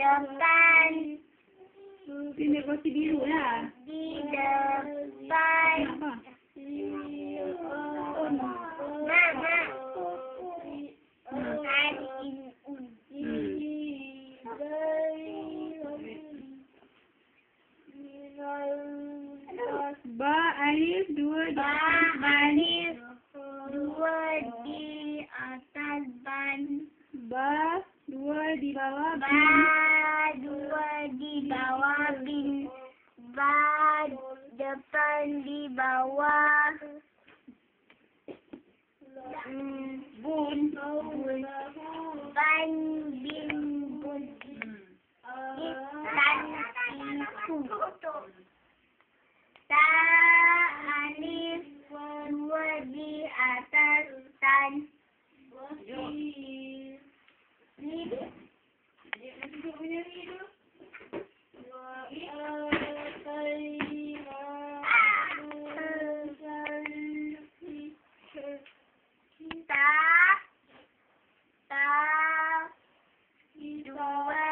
depan. Ini kursi biru lah. Di depan. Kenapa? Adik Ba alif dua di Ba atas ban. alif dua di atas ban. Ba dua di bawah Ba bin. Ba depan di bawah. Hmm, bun. Bun. Ban bin bun. Ikan itu. Ta alif dua di atas tan. Ni. Ni. Duduk punya ni tu. away.